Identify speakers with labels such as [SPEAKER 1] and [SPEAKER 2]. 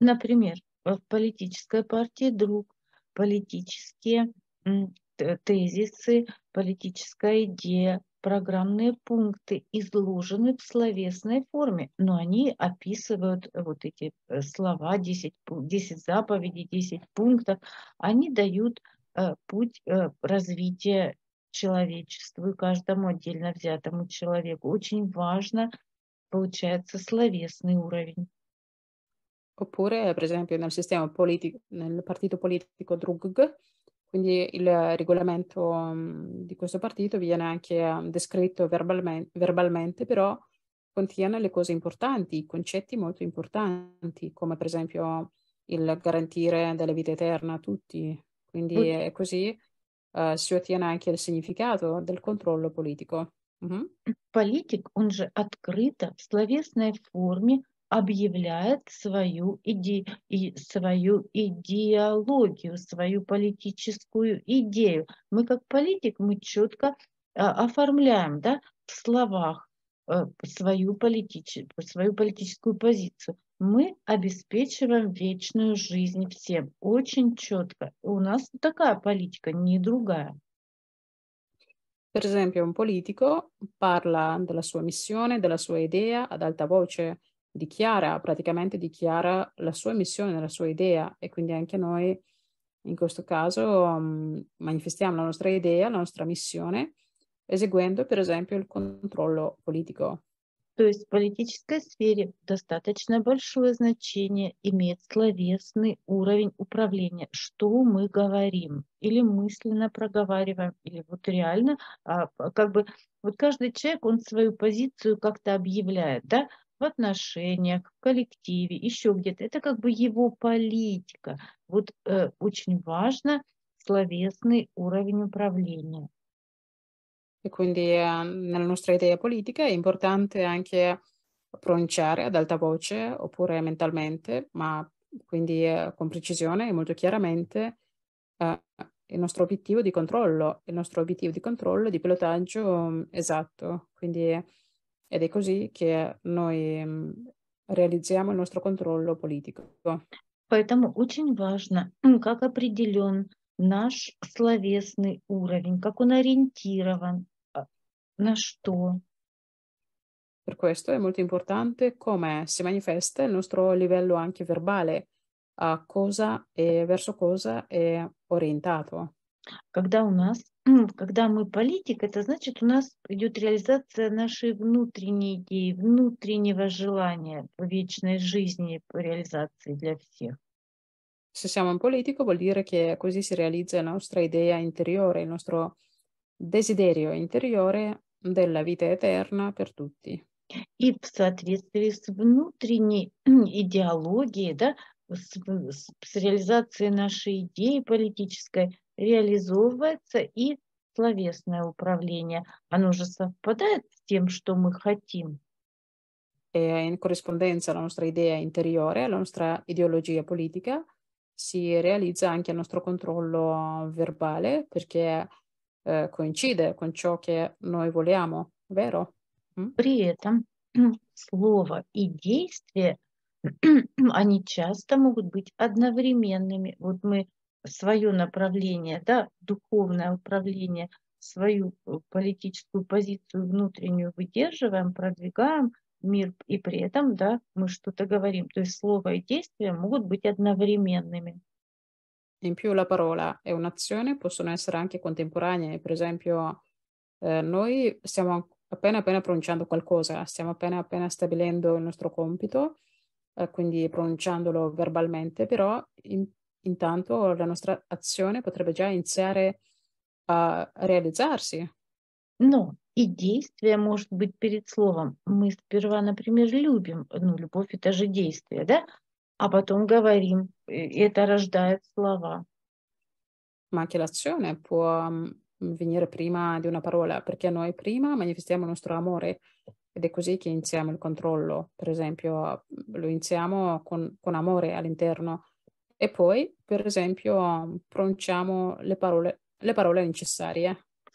[SPEAKER 1] Например, в политической партии «Друг» политические тезисы, политическая идея, программные пункты изложены в словесной форме, но они описывают вот эти э, слова, 10, 10 заповедей, 10 пунктов, они дают э, путь э, развития человечеству и каждому отдельно взятому человеку. Очень важно, получается, словесный уровень.
[SPEAKER 2] Oppure, per esempio, nel sistema politico, nel partito politico DRUG, quindi il regolamento mm, di questo partito viene anche mm, descritto verbalmente, verbalmente, però contiene le cose importanti, i concetti molto importanti, come per esempio il garantire della vita eterna a tutti. Quindi è così uh, si ottiene anche il significato del controllo politico.
[SPEAKER 1] Угу. Политик, он же открыто в словесной форме объявляет свою, иде, и, свою идеологию, свою политическую идею. Мы как политик, мы четко а, оформляем да, в словах а, свою, политич, свою политическую позицию. Мы обеспечиваем вечную жизнь всем. Очень четко. У нас такая политика, не другая.
[SPEAKER 2] Per esempio, un politico parla della sua missione, della sua idea ad alta voce, dichiara, praticamente dichiara la sua missione, la sua idea e quindi anche noi in questo caso um, manifestiamo la nostra idea, la nostra missione, eseguendo per esempio il controllo politico.
[SPEAKER 1] То есть в политической сфере достаточно большое значение имеет словесный уровень управления, что мы говорим, или мысленно проговариваем, или вот реально, а, как бы, вот каждый человек, он свою позицию как-то объявляет, да, в отношениях, в коллективе, еще где-то. Это как бы его политика. Вот э, очень важно словесный уровень управления.
[SPEAKER 2] E quindi eh, nella nostra idea politica è importante anche pronunciare ad alta voce oppure mentalmente, ma quindi eh, con precisione e molto chiaramente eh, il nostro obiettivo di controllo, il nostro obiettivo di controllo di pilotaggio mm, esatto. Quindi Ed è così che noi реализуем il nostro controllo politico.
[SPEAKER 1] Поэтому очень важно, как определен наш словесный уровень, как он ориентирован, на что.
[SPEAKER 2] Per questo è molto importante come si manifesta il nostro livello anche verbale, a cosa e verso cosa è orientato.
[SPEAKER 1] Когда у нас когда мы политик, это значит, у нас идет реализация нашей внутренней идеи, внутреннего желания вечной жизни, реализации для всех.
[SPEAKER 2] Se siamo un politico vuol dire che così si realizza la nostra idea interiore, il nostro desiderio interiore della vita eterna per tutti.
[SPEAKER 1] И в соответствии с внутренней идеологией, да, с, с, с реализацией нашей идеи политической, реализовывается и словесное управление. Оно же совпадает с тем, что мы хотим.
[SPEAKER 2] E in corrispondenza alla nostra idea interiore, alla nostra ideologia politica, si realizza anche il nostro controllo verbale perché eh, coincide con ciò che noi vogliamo, vero?
[SPEAKER 1] Mm? При этом слово и действие, они часто могут быть одновременными. Вот мы свое направление, да, духовное управление, свою э, политическую позицию внутреннюю выдерживаем, продвигаем мир, и при этом, да, мы что-то говорим. То есть слово и действие могут быть одновременными.
[SPEAKER 2] In più la parola e un'azione possono essere anche contemporanee. Per esempio, eh, noi stiamo appena appena pronunciando qualcosa, stiamo appena appena stabilendo il nostro compito, eh, quindi pronunciandolo verbalmente, però in intanto la nostra azione potrebbe già iniziare a realizzarsi.
[SPEAKER 1] Но и действие может быть перед словом. Мы сперва, например, любим, ну, любовь это же действие, да? А потом говорим, и это рождает слова.
[SPEAKER 2] Ma anche l'azione può venire prima di una parola, perché noi prima manifestiamo il nostro amore ed è così che iniziamo il controllo. Per esempio, lo iniziamo con, con amore all'interno e poi, per esempio, pronunciamo le parole, le parole necessarie.